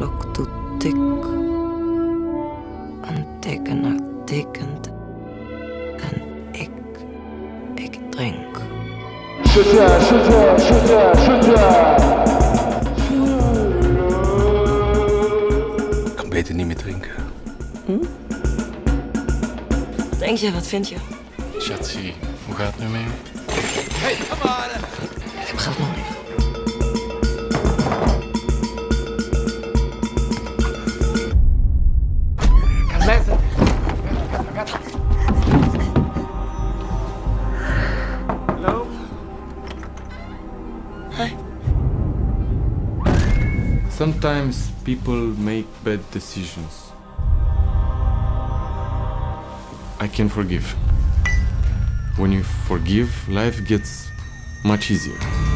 klok doet tik. Een tekenaar tekent. En ik, ik drink. Ik kan beter niet meer drinken. Denk je, wat vind je? Schatzie, hoe gaat het nu mee? Ik begrijp nog niet. Sometimes people make bad decisions. I can forgive. When you forgive, life gets much easier.